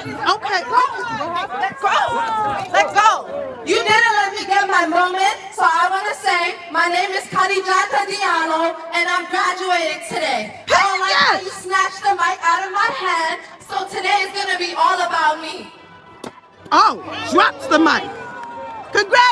Okay. go. Let's go. Let's go. You didn't let me get my moment, so I want to say my name is Kadijata Diallo, and I'm graduating today. I like how you snatched the mic out of my hand, so today is going to be all about me. Oh, drops the mic. Congrats.